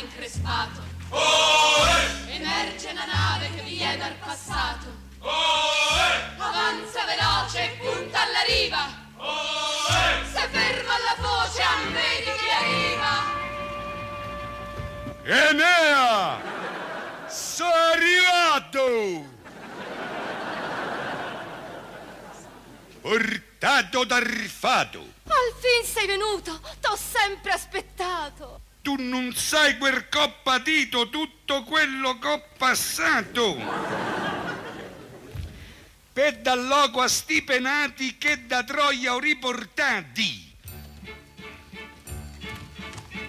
increspato. Oh, eh! Emerge la nave che viene dal passato. Oh, eh! Avanza veloce e punta alla riva. Oh, eh! Se ferma la voce a me di chi arriva. Enea! Sono arrivato! Portato dal fato! Al fin sei venuto! T'ho sempre tu non sai quel che patito, tutto quello che ho passato. Per dal loco a sti penati che da Troia ho riportati.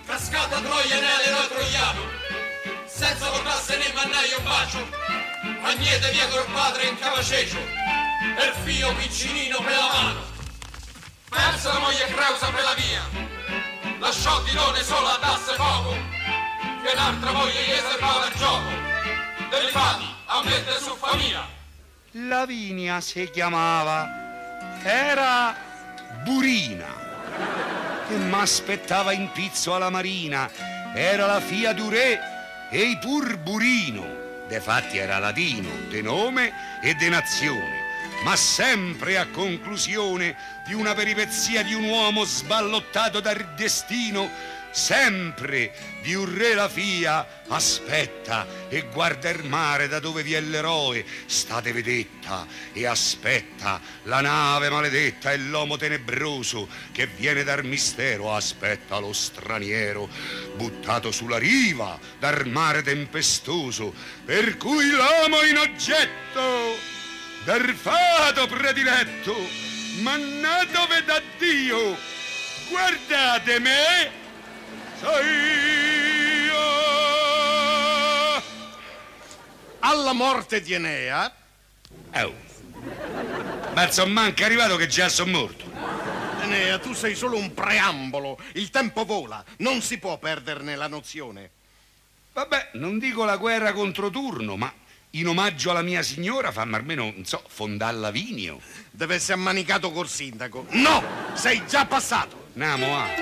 Cascata Troia nell'eroe troiano, senza portarsi né mannaio un bacio, Agnete via col padre in cavacecio, e figlio piccinino per la mano. Persa la moglie Creusa per la via, lasciò Tirone solo a dasse poco, che un'altra moglie gli servava il gioco, dei fati a mettere su famiglia. Lavinia si chiamava. Era Burina. E m'aspettava in pizzo alla marina. Era la figlia d'un re e pur Burino. De fatti era latino, de nome e de nazione. Ma sempre a conclusione di una peripezia di un uomo sballottato dal destino, sempre di un re la fia aspetta e guarda il mare da dove vi è l'eroe. State vedetta e aspetta la nave maledetta e l'uomo tenebroso che viene dal mistero aspetta lo straniero buttato sulla riva dal mare tempestoso per cui l'uomo in oggetto dal fato prediletto mannato da Dio guardate me io. Alla morte di Enea, Oh. Ma son manca arrivato che già sono morto. Enea, tu sei solo un preambolo. Il tempo vola, non si può perderne la nozione. Vabbè, non dico la guerra contro Turno, ma in omaggio alla mia signora fammi almeno, non so, fondare Lavinio. Deve essere ammanicato col sindaco. No, sei già passato. Namo, ah.